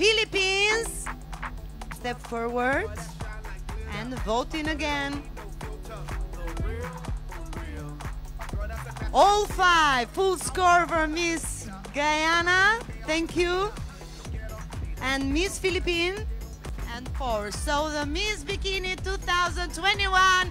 Philippines, step forward and vote in again. All five, full score for Miss Guyana. Thank you. And Miss Philippines and four. So the Miss Bikini 2021.